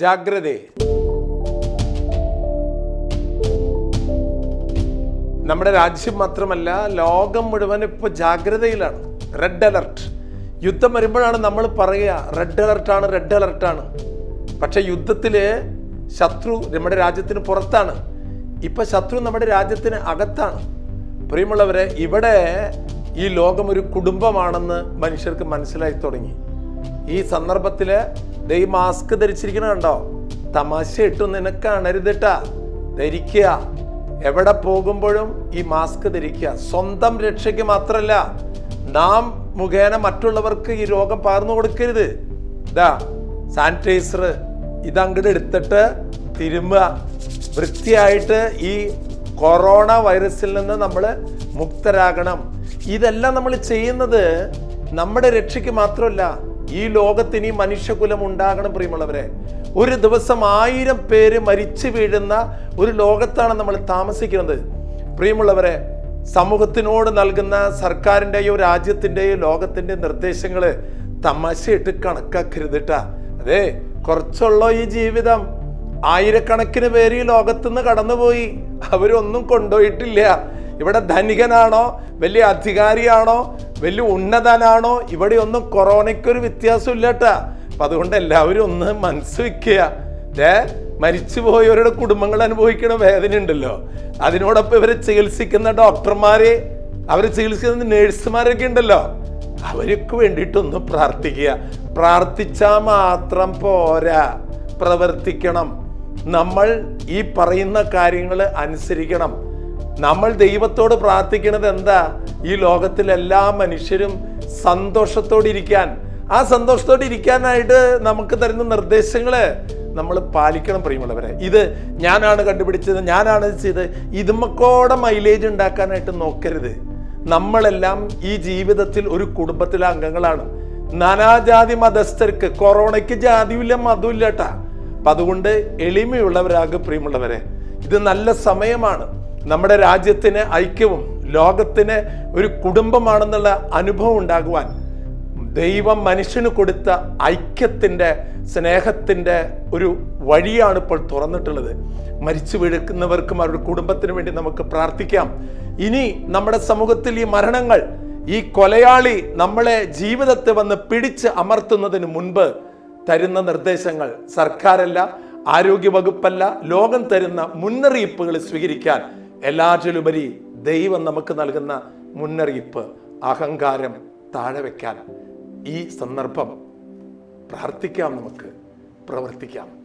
ജാഗ്രതേ. നമ്മുടെ രാജ്യം മാത്രമല്ല ലോകം മുഴുവൻ ഇപ്പോൾ ജാഗ്രതയിലാണ്. റെഡ് അലർട്ട് യുദ്ധം വരുമ്പോഴാണ് നമ്മൾ പറയുക റെഡ് അലർട്ടാണ് റെഡ് അലർട്ടാണ് പക്ഷെ യുദ്ധത്തിൽ ശത്രു നമ്മുടെ രാജ്യത്തിന് പുറത്താണ്. ഇപ്പൊ ശത്രു നമ്മുടെ രാജ്യത്തിന് അകത്താണ്. പ്രിയമുള്ളവരെ ഇവിടെ ഈ ലോകം ഒരു കുടുംബമാണെന്ന് മനുഷ്യർക്ക് മനസ്സിലായി തുടങ്ങി. ഈ സന്ദർഭത്തിൽ ദേ ഈ മാസ്ക് ധരിച്ചിരിക്കണ കണ്ടോ? തമാശ ഇട്ടു നിനക്ക് അണരുതിട്ടാ ധരിക്കുക. എവിടെ പോകുമ്പോഴും ഈ മാസ്ക് ധരിക്കുക. സ്വന്തം രക്ഷയ്ക്ക് മാത്രമല്ല നാം മുഖേന മറ്റുള്ളവർക്ക് ഈ രോഗം പകർന്നു കൊടുക്കരുത്. ഇതാ സാനിറ്റൈസർ ഇതങ്ങോട്ട് എടുത്തിട്ട് തിരുമ്പുക. വൃത്തിയായിട്ട് ഈ കൊറോണ വൈറസിൽ നിന്ന് നമ്മൾ മുക്തരാകണം. ഇതെല്ലാം നമ്മൾ ചെയ്യുന്നത് നമ്മുടെ രക്ഷയ്ക്ക് മാത്രമല്ല ഈ ലോകത്തിന് ഈ മനുഷ്യകുലം ഉണ്ടാകണം പ്രിയമുള്ളവരെ. ഒരു ദിവസം ആയിരം പേര് മരിച്ചു വീഴുന്ന ഒരു ലോകത്താണ് നമ്മൾ താമസിക്കുന്നത്. പ്രിയമുള്ളവരെ സമൂഹത്തിനോട് നൽകുന്ന സർക്കാരിന്റെയോ രാജ്യത്തിന്റെയോ ലോകത്തിന്റെ നിർദ്ദേശങ്ങൾ തമാശയിട്ട് കണക്കാക്കരുത് കേട്ടാ അതെ കുറച്ചുള്ളോ ഈ ജീവിതം. ആയിരക്കണക്കിന് പേര് ഈ ലോകത്തുനിന്ന് കടന്നുപോയി. അവരൊന്നും കൊണ്ടുപോയിട്ടില്ല. ഇവിടെ ധനികനാണോ? വലിയ അധികാരിയാണോ? വലിയ ഉന്നതനാണോ? ഇവിടെ ഒന്നും കൊറോണയ്ക്കൊരു വ്യത്യാസം ഇല്ല കേട്ടാ അപ്പൊ അതുകൊണ്ട് എല്ലാവരും ഒന്ന് മനസ്സ് വെക്കുക. ദേ മരിച്ചുപോയവരുടെ കുടുംബങ്ങൾ അനുഭവിക്കുന്ന വേദന ഉണ്ടല്ലോ. അതിനോടൊപ്പം ഇവരെ ചികിത്സിക്കുന്ന ഡോക്ടർമാരെ അവരെ ചികിത്സിക്കുന്ന നേഴ്സുമാരൊക്കെ ഉണ്ടല്ലോ. അവർക്ക് വേണ്ടിയിട്ടൊന്ന് പ്രാർത്ഥിക്കുക. പ്രാർത്ഥിച്ചാൽ മാത്രം പോരാ. പ്രവർത്തിക്കണം. നമ്മൾ ഈ പറയുന്ന കാര്യങ്ങൾ അനുസരിക്കണം. നമ്മൾ ദൈവത്തോട് പ്രാർത്ഥിക്കുന്നത് എന്താ? ഈ ലോകത്തിലെ എല്ലാ മനുഷ്യരും സന്തോഷത്തോടെ ഇരിക്കാൻ. ആ സന്തോഷത്തോടെ ഇരിക്കാനായിട്ട് നമുക്ക് തരുന്ന നിർദ്ദേശങ്ങൾ നമ്മൾ പാലിക്കണം പ്രിയമുള്ളവരെ. ഇത് ഞാനാണ് കണ്ടുപിടിച്ചത് ഞാനാണ് ചെയ്തത്. ഇതുമക്കോടെ മൈലേജ് ഉണ്ടാക്കാനായിട്ട് നോക്കരുത്. നമ്മളെല്ലാം ഈ ജീവിതത്തിൽ ഒരു കുടുംബത്തിലെ അംഗങ്ങളാണ്. നാനാജാതി മതസ്ഥർക്ക് കൊറോണയ്ക്ക് ജാതിയില്ല മതമില്ല കേട്ടാ അപ്പൊ അതുകൊണ്ട് എളിമയുള്ളവരാകും പ്രിയമുള്ളവരെ. ഇത് നല്ല സമയമാണ്. നമ്മുടെ രാജ്യത്തിന് ഐക്യവും ലോകത്തിന് ഒരു കുടുംബമാണെന്നുള്ള അനുഭവം ഉണ്ടാകുവാൻ ദൈവം മനുഷ്യന് കൊടുത്ത ഐക്യത്തിന്റെ സ്നേഹത്തിന്റെ ഒരു വഴിയാണ് ഇപ്പോൾ തുറന്നിട്ടുള്ളത്. മരിച്ചു വീഴുന്നവർക്കും അവരുടെ കുടുംബത്തിനു വേണ്ടി നമുക്ക് പ്രാർത്ഥിക്കാം. ഇനി നമ്മുടെ സമൂഹത്തിൽ ഈ മരണങ്ങൾ ഈ കൊലയാളി നമ്മളെ ജീവിതത്തെ വന്ന് പിടിച്ച് അമർത്തുന്നതിന് മുൻപ് തരുന്ന നിർദ്ദേശങ്ങൾ സർക്കാരല്ല ആരോഗ്യ വകുപ്പല്ല ലോകം തരുന്ന മുന്നറിയിപ്പുകൾ സ്വീകരിക്കാൻ എല്ലാറ്റിലുപരി ദൈവം നമുക്ക് നൽകുന്ന മുന്നറിയിപ്പ് അഹങ്കാരം താഴെ വയ്ക്കാൻ ഈ സന്ദർഭം പ്രാർത്ഥിക്കാം നമുക്ക് പ്രവർത്തിക്കാം.